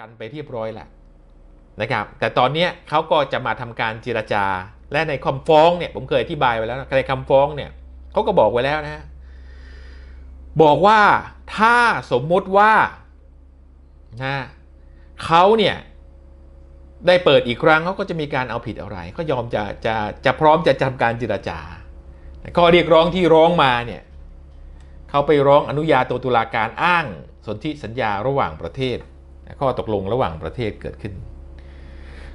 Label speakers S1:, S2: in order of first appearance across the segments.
S1: กันไปเรียบร้อยแล้วนะครับ แต่ตอนนี้เขาก็จะมาทำการเจรจา และในคำฟ้องเนี่ยผมเคยอธิบายไว้แล้วในคำฟ้องเนี่ยเขาก็บอกไว้แล้วนะบอกว่าถ้าสมมติว่านะเขาเนี่ยได้เปิดอีกครั้งเขาก็จะมีการเอาผิดอะไรก็ยอมจะจะจะพร้อมจะทำการเจรจาข้อเรียกร้องที่ร้องมาเนี่ยเขาไปร้องอนุญาโตตุลาการอ้างสนธิสัญญาระหว่างประเทศ ข้อตกลงระหว่างประเทศเกิดขึ้น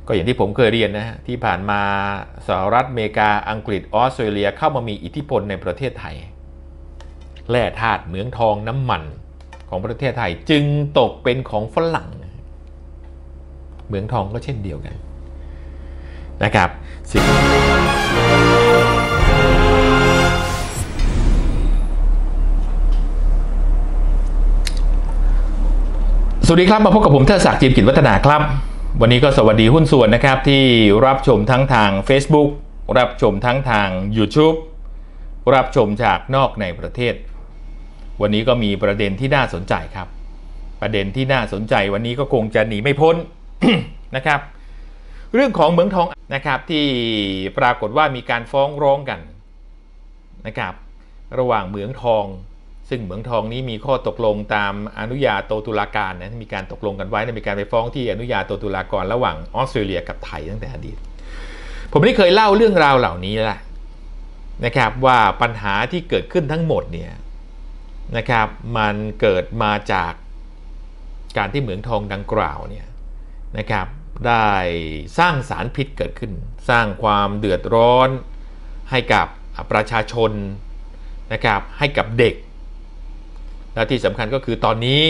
S1: ก็อย่างที่ผมเคยเรียนนะฮะที่ผ่านมาสหรัฐอเมริกาอังกฤษออสเตรเลียเข้ามามีอิทธิพลในประเทศไทย แร่ธาตุเหมืองทองน้ำมันของประเทศไทยจึงตกเป็นของฝรั่งเหมืองทองก็เช่นเดียวกันนะครับสิ่ง สวัสดีครับ มาพบกับผมเทศศักดิ์จิมกิจวัฒนาครับ วันนี้ก็สวัสดีหุ้นส่วนนะครับที่รับชมทั้งทาง Facebook รับชมทั้งทาง YouTube รับชมจากนอกในประเทศ วันนี้ก็มีประเด็นที่น่าสนใจครับ ประเด็นที่น่าสนใจวันนี้ก็คงจะหนีไม่พ้นนะครับ เรื่องของเหมืองทองนะครับที่ปรากฏว่ามีการฟ้องร้องกันนะครับ ระหว่างเหมืองทอง ซึ่งเหมืองทองนี้มีข้อตกลงตามอนุญาโตตุลาการนะมีการตกลงกันไว้นะมีการไปฟ้องที่อนุญาโตตุลากรระหว่างออสเตรเลียกับไทยตั้งแต่อดีต ผมได้เคยเล่าเรื่องราวเหล่านี้แล้วนะครับว่าปัญหาที่เกิดขึ้นทั้งหมดเนี่ยนะครับมันเกิดมาจากการที่เหมืองทองดังกล่าวเนี่ยนะครับได้สร้างสารพิษเกิดขึ้น สร้างความเดือดร้อนให้กับประชาชนนะครับให้กับเด็ก และที่สำคัญก็คือตอนนี้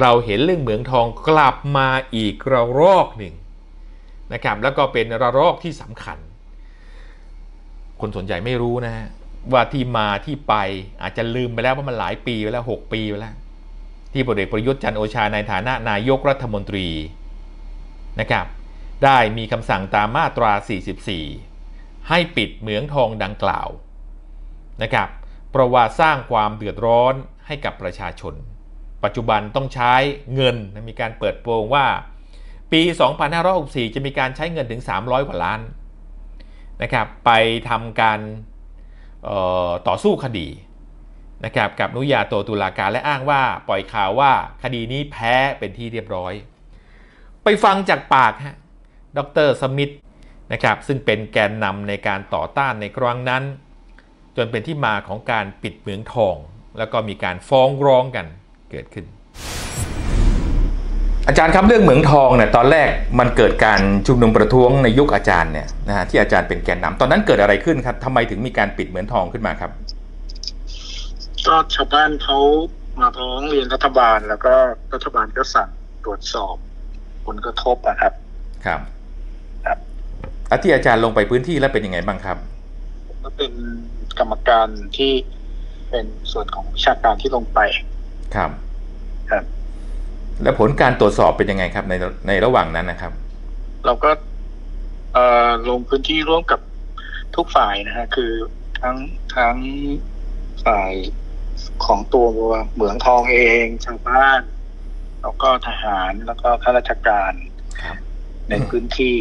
S1: เราเห็นเรื่องเหมืองทองกลับมาอีกระลอกหนึ่งนะครับแล้วก็เป็นระลอกที่สำคัญ คนส่วนใหญ่ไม่รู้นะฮะว่าที่มาที่ไปอาจจะลืมไปแล้วว่ามันหลายปีไปแล้ว 6 ปีไปแล้ว ที่พลเอกประยุทธ์จันโอชาในฐานะนายกรัฐมนตรีนะครับได้มีคำสั่งตามมาตรา 44 ให้ปิดเหมืองทองดังกล่าวนะครับเพราะว่าสร้างความเดือดร้อน ให้กับประชาชน ปัจจุบันต้องใช้เงินมีการเปิดโปงว่า ปี 2564 จะมีการใช้เงินถึง 300 กว่าล้านนะครับไปทำการต่อสู้คดีนะครับกับนุยาโตตุลาการและอ้างว่าปล่อยข่าวว่าคดีนี้แพ้เป็นที่เรียบร้อย ไปฟังจากปากฮะดรสมิธนะครับซึ่งเป็นแกนนำในการต่อต้านในครั้งนั้น จนเป็นที่มาของการปิดเหมืองทอง แล้วก็มีการฟ้องร้องกันเกิดขึ้น อาจารย์ครับเรื่องเหมืองทองเนี่ยตอนแรกมันเกิดการชุมนุมประท้วงในยุคอาจารย์เนี่ยนะฮะที่อาจารย์เป็นแกนนำตอนนั้นเกิดอะไรขึ้นครับทำไมถึงมีการปิดเหมืองทองขึ้นมาครับ
S2: ก็ชาวบ้านเขามาร้องเรียนรัฐบาล แล้วก็รัฐบาลก็สั่งตรวจสอบผลกระทบนะครับ
S1: ครับ
S2: ครับ
S1: อาที่อาจารย์ลงไปพื้นที่แล้วเป็นยังไงบ้างครับ
S2: ก็เป็นกรรมการที่ เป็นส่วนของวิชาการที่ลงไป
S1: ครับ
S2: ครับ
S1: แล้วผลการตรวจสอบเป็นยังไงครับในในระหว่างนั้นนะครับ
S2: เราก็เอ่อลงพื้นที่ร่วมกับทุกฝ่ายนะฮะคือทั้งทั้งฝ่ายของตัวเหมืองทองเองชาวบ้าน แล้วก็ทหารแล้วก็ข้าราชการ
S1: ครับ
S2: ในพื้นที่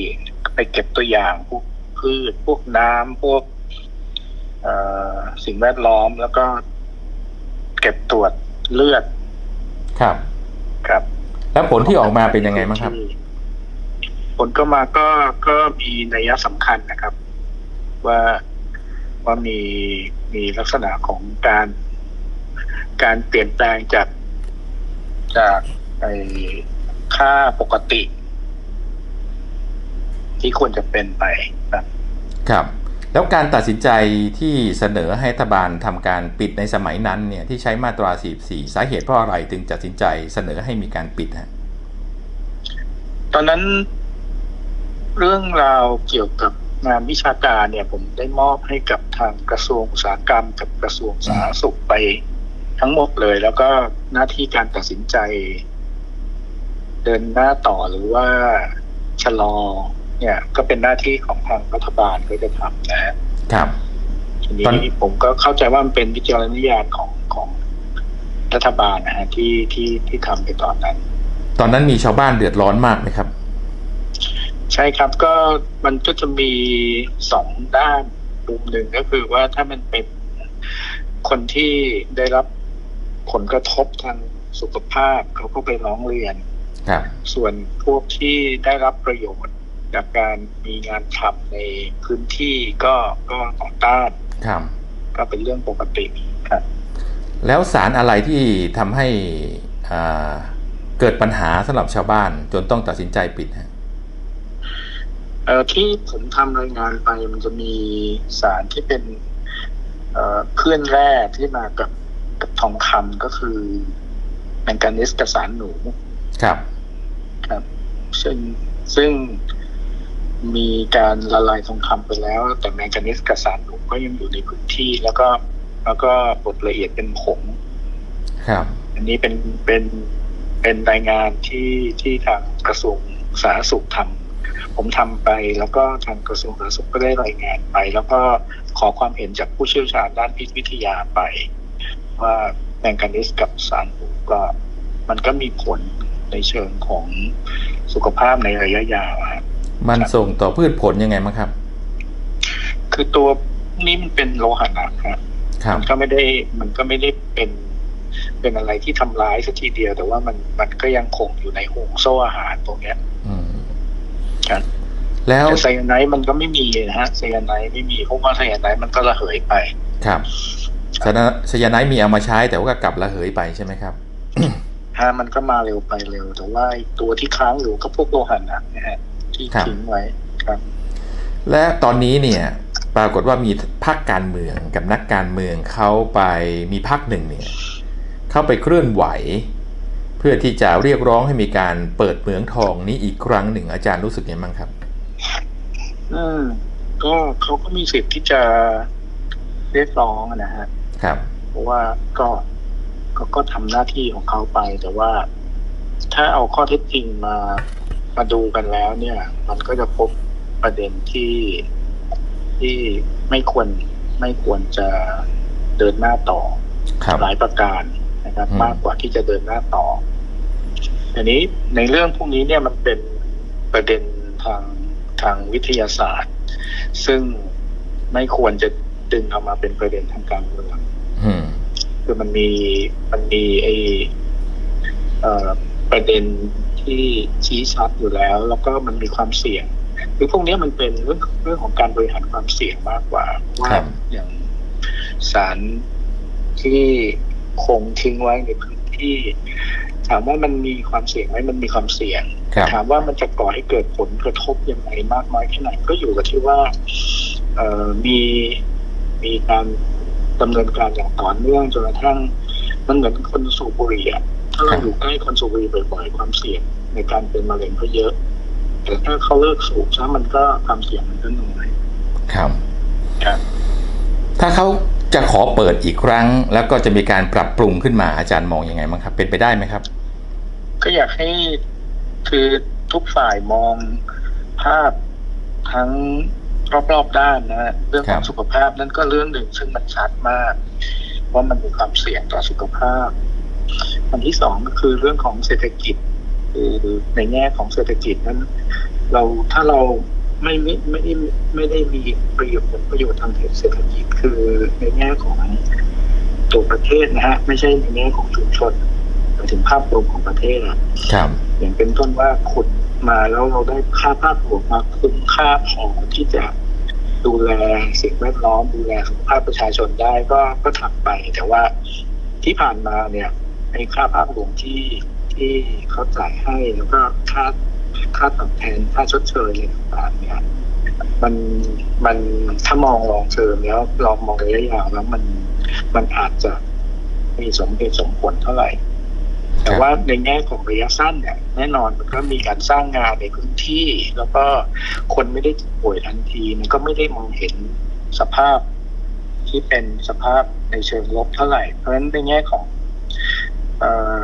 S2: ไปเก็บตัวอย่างพวกพืชพวกน้ำพวกเอ่อ สิ่งแวดล้อมแล้วก็เก็บตรวจเลือด
S1: ครับ
S2: ครับ
S1: แล้วผลที่ออกมาเป็นยังไงบ้างครับ
S2: ผลก็มาก็ก็มีนัยสำคัญนะครับ ว่าว่ามีมีลักษณะของการ การเปลี่ยนแปลงจากจากไอ้ค่าปกติ ที่ควรจะเป็นไปนะ
S1: ครับ แล้วการตัดสินใจที่เสนอให้รัฐบาลทำการปิดในสมัยนั้นเนี่ยที่ใช้มาตรา 44 สาเหตุเพราะอะไรถึงตัดสินใจเสนอให้มีการปิดฮะ
S2: ตอนนั้นเรื่องราวเกี่ยวกับงานวิชาการเนี่ยผมได้มอบให้กับทางกระทรวงอุตสาหกรรม กับกระทรวงสาธารณสุขไปทั้งหมดเลย แล้วก็หน้าที่การตัดสินใจ เดินหน้าต่อหรือว่าชะลอ เนี่ยก็เป็นหน้าที่ของทางรัฐบาลก็จะทำนะฮะ
S1: ครับ
S2: ที
S1: ตอน
S2: นี้ผมก็เข้าใจว่ามันเป็นวิจารณญาณของของรัฐบาลนะฮะที่ที่ที่ทำไปตอนนั้น
S1: ตอนนั้นมีชาวบ้านเดือดร้อนมากไหมครับ
S2: ใช่ครับก็มันก็จะมีสองด้านมุมหนึ่งก็คือว่าถ้ามันเป็นคนที่ได้รับผลกระทบทางสุขภาพเขาก็ไปร้องเรียน
S1: ครับ
S2: ส่วนพวกที่ได้รับประโยชน์ จากการมีงานทำในพื้นที่ก็ก็ต่อต้าน
S1: ครับ
S2: ก็เป็นเรื่องปกติครับ
S1: แล้วสารอะไรที่ทำให้อ่าเกิดปัญหาสำหรับชาวบ้านจนต้องตัดสินใจปิดฮะ
S2: เอ่อที่ผมทำรายงานไปมันจะมีสารที่เป็นเอ่อเพื่อนแร่ที่มากับกับทองคำก็คือแมงกานิสกับสารหนู
S1: ครับ
S2: ครับ ซึ่งซึ่ง มีการละลายทองคำไปแล้ว แต่แมงกานิสกับสารหนูก็ยังอยู่ในพื้นที่ แล้วก็แล้วก็บดละเอียดเป็นผง
S1: ครับ
S2: อันนี้เป็นเป็นเป็นรายงานที่ที่ทางกระทรวงสาธารณสุขทำผมทำไปแล้วก็ทางกระทรวงสาธารณสุขก็ได้รายงานไป แล้วก็ขอความเห็นจากผู้เชี่ยวชาญด้านพิษวิทยาไป ว่าแมงกานิสกับสารหูก็มันก็มีผลในเชิงของสุขภาพในระยะยาวอะครับ
S1: มันส่งต่อพืชผลยังไงมั้งครับ
S2: คือตัวนี้มันเป็นโลหะหนักครับ
S1: ครับ
S2: มันก็ไม่ได้มันก็ไม่ได้เป็นเป็นอะไรที่ทำร้ายสักทีเดียว แต่ว่ามันมันก็ยังคงอยู่ในห่วงโซ่อาหารตรงเนี้ย
S1: อืม
S2: ครับ
S1: แล้ว
S2: แต่ไซยาไนด์มันก็ไม่มีนะฮะไซยาไนด์ไม่มีเพราะว่าไซยาไนด์มันก็ระเหยไป
S1: ครับสารสยาไนด์มีเอามาใช้แต่ว่าก็กลับระเหยไปใช่ไหมครับ
S2: ฮะมันก็มาเร็วไปเร็ว แต่ว่าไอ้ตัวที่ค้างอยู่ก็พวกโลหะหนักนะฮะ ที่
S1: ครับ
S2: ทิ้งไว้ครับ
S1: และตอนนี้เนี่ยปรากฏว่ามีพรรคการเมืองกับนักการเมืองเขาไปมีพรรคหนึ่งเนี่ยเข้าไปเคลื่อนไหว เพื่อที่จะเรียกร้องให้มีการเปิดเหมืองทองนี้อีกครั้งหนึ่งอาจารย์รู้สึกยังไงบ้างครับ
S2: อืมก็เขาก็มีสิทธิ์ที่จะเรียกร้องนะฮะ
S1: ครับ
S2: เพราะว่าก็ก็ก็ทำหน้าที่ของเขาไป แต่ว่าถ้าเอาข้อเท็จจริงมา มาดูกันแล้วเนี่ย มันก็จะพบประเด็นที่ที่ไม่ควรไม่ควรจะเดินหน้าต่อ
S1: ครับ
S2: หลายประการนะครับ
S1: อืม
S2: มากกว่าที่จะเดินหน้าต่อทีนี้ในเรื่องพวกนี้เนี่ยมันเป็นประเด็นทางทางวิทยาศาสตร์ ซึ่งไม่ควรจะดึงเอามาเป็นประเด็นทางการเมือง
S1: อืม
S2: คือมันมีมันมีไอเอ่อประเด็น ที่ชี้ชัดอยู่แล้ว แล้วก็มันมีความเสี่ยงคือพวกนี้มันเป็นเรื่องเรื่องของการบริหารความเสี่ยงมากกว่าว่า
S1: ครับ
S2: อย่างสารที่คงทิ้งไว้ในพื้นที่ ถามว่ามันมีความเสี่ยงไหมมันมีความเสี่ยง
S1: ครับ
S2: ถามว่ามันจะก่อให้เกิดผลกระทบยังไงมากน้อยแค่ไหนก็อยู่กับที่ว่าเอ่อมีมีการดำเนินการอย่างต่อเนื่องจนกระทั่งมันเหมือนคนสูบบุหรี่อะ ถ้าเราอยู่ใกล้คนสูบบุหรี่บ่อยๆ ความเสี่ยงในการเป็นมะเร็งก็เยอะ แต่ถ้าเขาเลิกสูบซะมันก็ความเสี่ยงมันก็น้อย
S1: ครับ
S2: ครับ
S1: ถ้าเขาจะขอเปิดอีกครั้ง แล้วก็จะมีการปรับปรุงขึ้นมาอาจารย์มองยังไงบ้างครับ เป็นไปได้ไหมครับ
S2: ก็อยากให้คือทุกฝ่ายมองภาพทั้งรอบๆด้านนะฮะเรื่องข
S1: ครั
S2: อง
S1: บ
S2: สุขภาพนั่นก็เรื่องหนึ่งซึ่งมันชัดมาก ว่ามันมีความเสี่ยงต่อสุขภาพ อันที่สองก็คือเรื่องของเศรษฐกิจคือในแง่ของเศรษฐกิจนั้น เราถ้าเราไม่ไม่ไม่ได้ไม่ได้มีประโยชน์ผลประโยชน์ทางเศรษฐกิจคือในแง่ของตัวประเทศนะฮะไม่ใช่ในแง่ของชุมชนหมายถึงภาพรวมของประเทศอะ
S1: ครับ
S2: อย่างเป็นต้นว่าขุดมาแล้วเราได้ค่าภาพรวมมาคุ้มค่าพอที่จะดูแลสิ่งแวดล้อมดูแลสุขภาพประชาชนได้ก็ก็ทำไป แต่ว่าที่ผ่านมาเนี่ย ไอ้ค่าภาพรวมที่ที่เขาจ่ายให้แล้วก็ค่าค่าตอบแทนค่าชดเชยอะไรต่างๆเนี่ยมันมันถ้ามองลองเชิงแล้วลองมองระยะยาวแล้วมันมันอาจจะมีสมเหตุสมผลเท่าไหร่ แต่ว่าในแง่ของระยะสั้นเนี่ยแน่นอนมันก็มีการสร้างงานในพื้นที่ แล้วก็คนไม่ได้ป่วยทันทีมันก็ไม่ได้มองเห็นสภาพที่เป็นสภาพในเชิงลบเท่าไหร่ เพราะฉะนั้นในแง่ของ เอ่อ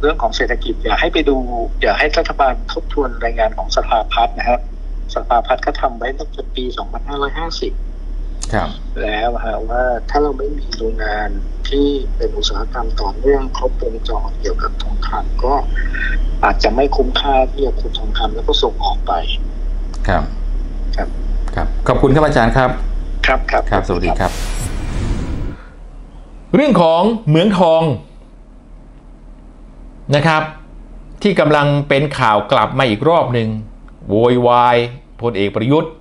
S2: เรื่องของเศรษฐกิจอย่าให้ไปดูอย่าให้รัฐบาลทบทวนรายงานของสภาพัฒน์นะครับสภาพัฒน์ก็ทำไว้ตั้งแต่ปี 2550
S1: ครับ
S2: แล้วฮะว่าถ้าเราไม่มีโรงงานที่เป็นอุตสาหกรรมต่อเนื่องครบวงจรเกี่ยวกับทองคำก็อาจจะไม่คุ้มค่าที่จะขุดทองคำแล้วก็ส่งออกไป
S1: ครับ
S2: ครับ
S1: ครับ ขอบคุณครับอาจารย์ครับ
S2: ครับครับ
S1: ครับ สวัสดีครับ เรื่องของเหมืองทอง นะครับ ที่กำลังเป็นข่าวกลับมาอีกรอบหนึ่งโวยวายพลเอกประยุทธ์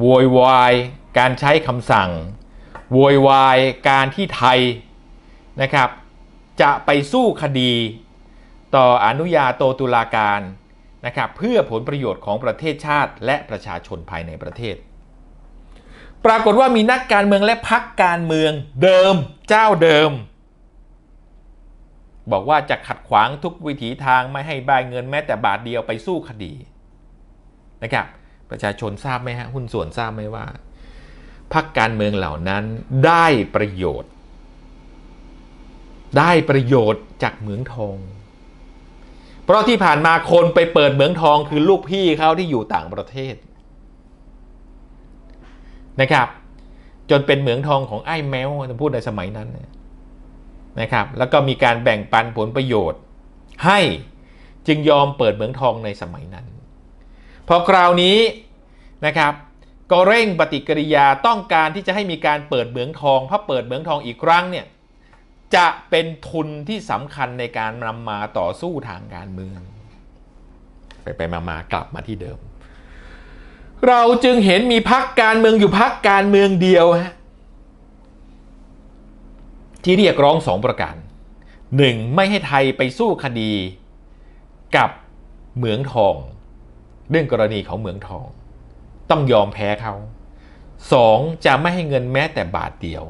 S1: โวยวายการใช้คำสั่งโวยวายการที่ไทยนะครับ จะไปสู้คดีต่ออนุญาโตตุลาการนะครับเพื่อผลประโยชน์ของประเทศชาติและประชาชนภายในประเทศ ปรากฏว่ามีนักการเมืองและพักการเมืองเดิมเจ้าเดิม บอกว่าจะขัดขวางทุกวิถีทางไม่ให้บายเงินแม้แต่บาทเดียวไปสู้คดีนะครับประชาชนทราบไหมฮะหุ้นส่วนทราบไหมว่าพักการเมืองเหล่านั้นได้ประโยชน์ ได้ประโยชน์จากเหมืองทอง เพราะที่ผ่านมาคนไปเปิดเหมืองทองคือลูกพี่เขาที่อยู่ต่างประเทศนะครับ จนเป็นเหมืองทองของไอ้แมวจะพูดในสมัยนั้นนะ นะครับแล้วก็มีการแบ่งปันผลประโยชน์ ให้จึงยอมเปิดเหมืองทองในสมัยนั้น พอคราวนี้นะครับก็เร่งปฏิกิริยาต้องการที่จะให้มีการเปิดเหมืองทองเพราะเปิดเหมืองทองอีกครั้งเนี่ยจะเป็นทุนที่สำคัญในการนำมาต่อสู้ทางการเมือง ไปไปมามากลับมาที่เดิม เราจึงเห็นมีพักการเมืองอยู่พักการเมืองเดียวฮะ ที่เรียกร้องสองประการหนึ่งไม่ให้ไทยไปสู้คดีกับเหมืองทอง เรื่องกรณีของเหมืองทอง ต้องยอมแพ้เขาสองจะไม่ให้เงินแม้แต่บาทเดียว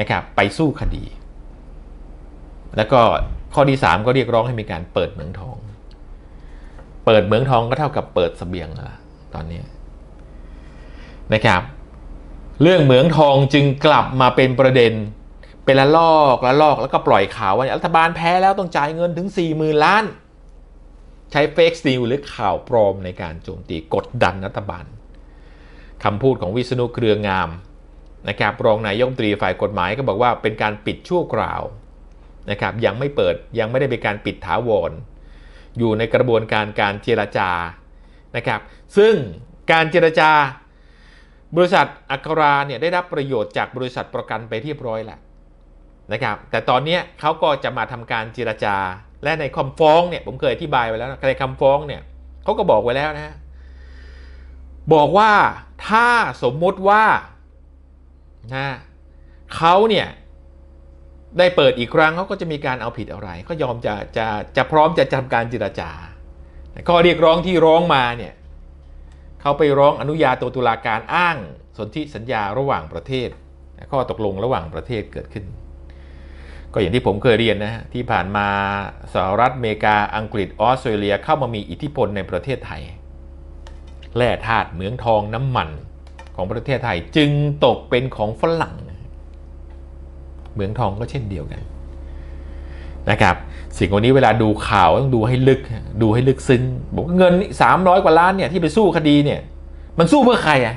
S1: นะครับไปสู้คดี แล้วก็ข้อที่สามก็เรียกร้องให้มีการเปิดเหมืองทอง เปิดเหมืองทองก็เท่ากับเปิดสเสบียงละตอนนี้นะครับ เรื่องเหมืองทองจึงกลับมาเป็นประเด็น เป็นละลอกละลอกแล้วก็ปล่อยข่าวว่ารัฐบาลแพ้แล้วต้องจ่ายเงินถึง 4 0,000 ล้าน ใช้เฟกซ์นิวหรือข่าวปลอมในการโจมตีกดดันรัฐบาลคำพูดของวิษณุเครืองามนะครับรองนายกรัฐมนตรีฝ่ายกฎหมายก็บอกว่าเป็นการปิดชั่วคราวนะครับยังไม่เปิดยังไม่ได้เป็นการปิดถาวรอยู่ในกระบวนการการเจรจานะครับซึ่งการเจรจา บริษัทอัคราเนี่ยได้รับประโยชน์จากบริษัทประกันไปเรียบร้อยแล้ว นะครับแต่ตอนนี้เขาก็จะมาทำการเจรจา และในคำฟ้องเนี่ยผมเคยอธิบายไว้แล้วในคำฟ้องเนี่ยเขาก็บอกไว้แล้วนะบอกว่าถ้าสมมุติว่านะเขาเนี่ยได้เปิดอีกครั้งเขาก็จะมีการเอาผิดอะไรก็ยอมจะจะจะพร้อมจะทำการเจรจาข้อเรียกร้องที่ร้องมาเนี่ยเขาไปร้องอนุญาโตตุลาการอ้างสนธิสัญญาระหว่างประเทศ ข้อตกลงระหว่างประเทศเกิดขึ้น ก็อย่างที่ผมเคยเรียนนะฮะที่ผ่านมาสหรัฐอเมริกาอังกฤษออสเตรเลียเข้ามามีอิทธิพลในประเทศไทย แร่ธาตุเหมืองทองน้ำมันของประเทศไทยจึงตกเป็นของฝรั่งเหมืองทองก็เช่นเดียวกันนะครับ สิ่งวันนี้เวลาดูข่าวต้องดูให้ลึกดูให้ลึกซึ้งบอกเงินสามร้อยกว่าล้านเนี่ยที่ไปสู้คดีเนี่ยมันสู้เพื่อใครอะ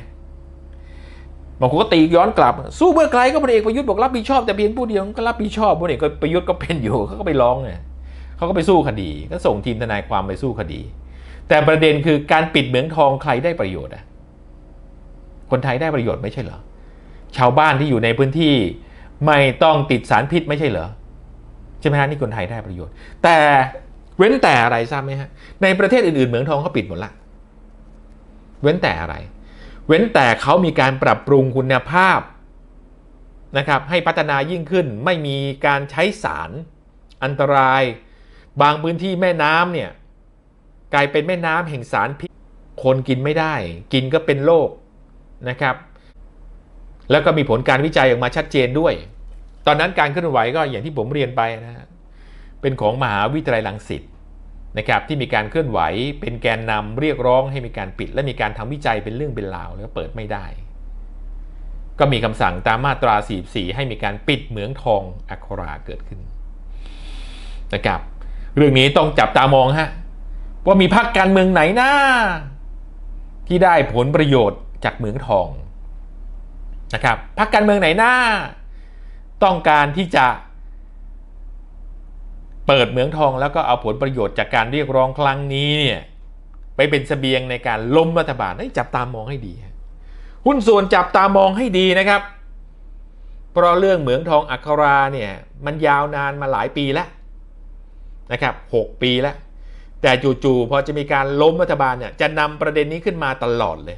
S1: บางคนก็ตีย้อนกลับ สู้เพื่อใครก็พลเอกประยุทธ์บอกรับผิดชอบแต่เพียงผู้เดียวก็รับผิดชอบพลเอกประยุทธ์ก็เป็นอยู่เขาก็ไปร้องไงเขาก็ไปสู้คดี ก็ส่งทีมทนายความไปสู้คดี แต่ประเด็นคือการปิดเหมืองทองใครได้ประโยชน์อะคนไทยได้ประโยชน์ไม่ใช่เหรอชาวบ้านที่อยู่ในพื้นที่ไม่ต้องติดสารพิษไม่ใช่เหรอใช่ไหมฮะนี่คนไทยได้ประโยชน์ แต่เว้นแต่อะไรทราบไหมฮะในประเทศอื่นๆเหมืองทองเขาปิดหมดละเว้นแต่อะไร เว้นแต่เขามีการปรับปรุงคุณภาพนะครับให้พัฒนายิ่งขึ้นไม่มีการใช้สารอันตราย บางพื้นที่แม่น้ำเนี่ยกลายเป็นแม่น้ำแห่งสารพิษคนกินไม่ได้ กินก็เป็นโรคนะครับ แล้วก็มีผลการวิจัยออกมาชัดเจนด้วย ตอนนั้นการเคลื่อนไหวก็อย่างที่ผมเรียนไปนะเป็นของมหาวิทยาลัยลังสิต นะครับที่มีการเคลื่อนไหวเป็นแกนนำเรียกร้องให้มีการปิด และมีการทำวิจัยเป็นเรื่องเป็นราวแล้วเปิดไม่ได้ ก็มีคำสั่งตามมาตรา 44 ให้มีการปิดเหมืองทองอัคราเกิดขึ้นนะครับเรื่องนี้ต้องจับตามองฮะว่ามีพรรคการเมืองไหนหน้าที่ได้ผลประโยชน์จากเหมืองทอง
S3: นะครับพักการเมืองไหนหน้า ต้องการที่จะ เปิดเหมืองทองแล้วก็เอาผลประโยชน์จากการเรียกร้องครั้งนี้เนี่ยไปเป็นสเสบียงในการล้มรัฐบาลจับตามองให้ดี หุ้นส่วนจับตามองให้ดีนะครับ เพราะเรื่องเหมืองทองอัคราเนี่ยมันยาวนานมาหลายปีแล้วนะครับหปีแล้ว แต่จู่ๆพอจะมีการล้มรัฐบาลเนี่ยจะนำประเด็นนี้ขึ้นมาตลอดเลย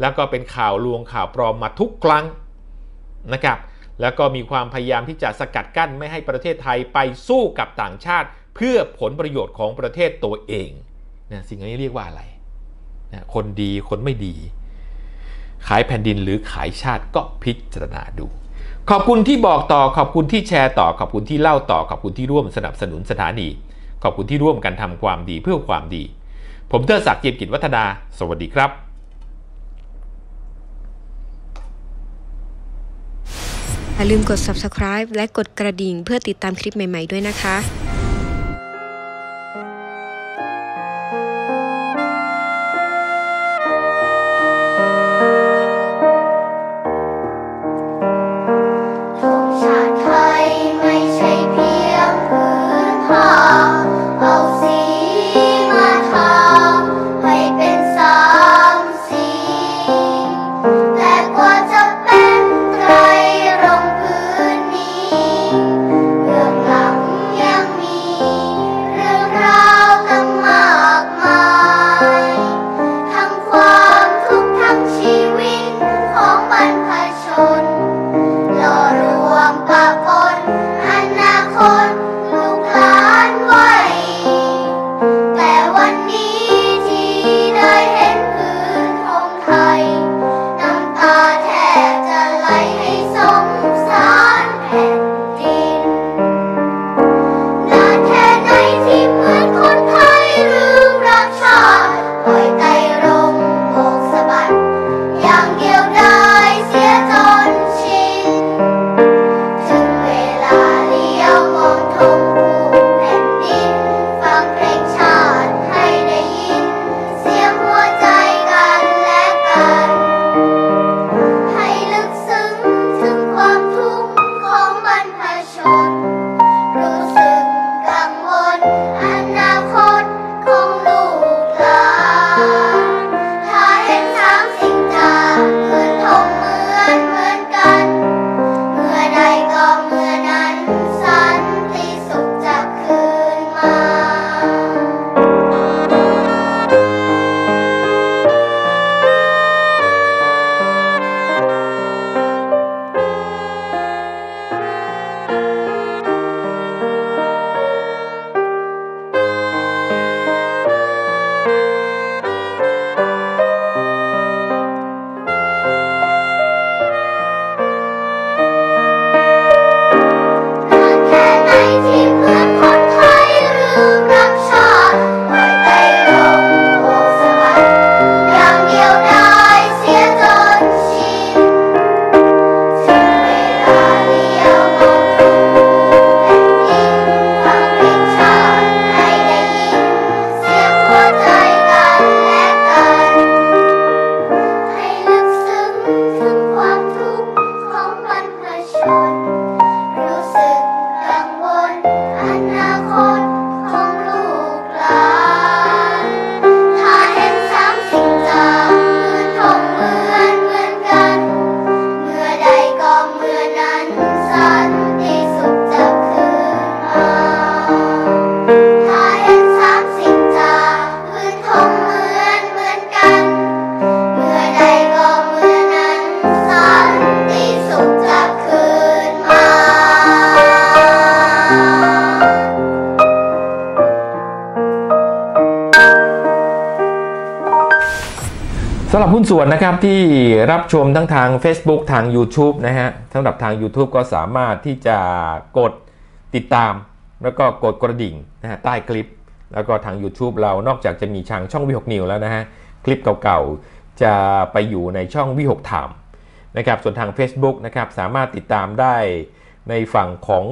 S3: แล้วก็เป็นข่าวลวงข่าวปลอมมาทุกครั้งนะครับ แล้วก็มีความพยายามที่จะสกัดกั้นไม่ให้ประเทศไทยไปสู้กับต่างชาติ เพื่อผลประโยชน์ของประเทศตัวเองนะสิ่งนี้เรียกว่าอะไรนะคนดีคนไม่ดี ขายแผ่นดินหรือขายชาติก็พิจารณาดู ขอบคุณที่บอกต่อขอบคุณที่แชร์ต่อขอบคุณที่เล่าต่อขอบคุณที่ร่วมสนับสนุนสถานี ขอบคุณที่ร่วมกันทำความดีเพื่อความดี ผมเทอศักดิ์เกียรติกิจวัฒนา สวัสดีครับ
S4: อย่าลืมกด subscribe และกดกระดิ่งเพื่อติดตามคลิปใหม่ ๆ ด้วยนะคะ
S3: สำ ส่วนนะครับที่รับชมทั้งทาง Facebook ทาง YouTube นะฮะสำหรับทาง YouTube ก็สามารถที่จะกดติดตาม แล้วก็กดกระดิ่งนะฮะใต้คลิป แล้วก็ทาง YouTube เรานอกจากจะมีช่างช่องวิหกนิวแล้วนะฮะ คลิปเก่าๆ จะไปอยู่ในช่องวิหกถามนะครับส่วนทาง Facebook นะครับสามารถติดตามได้ในฝั่งของ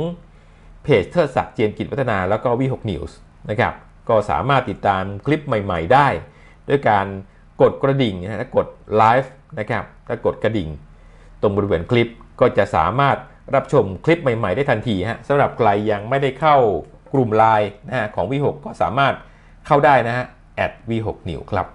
S3: เพจเทอร์ศักดิ์เจียนกิจวัฒนาแล้วก็วิหกนิวส์นะครับก็สามารถติดตามคลิปใหม่ ๆ ได้ ด้วยการ กดกระดิ่งนะฮะกดไลฟ์นะครับถ้ากดกระดิ่ง
S1: ตรงบริเวณคลิปก็จะสามารถรับชมคลิปใหม่ ๆ ได้ทันทีฮะสำหรับใครยังไม่ได้เข้ากลุ่มไลน์นะฮะของ V6 ก็สามารถเข้าได้นะฮะ V6 New ครับ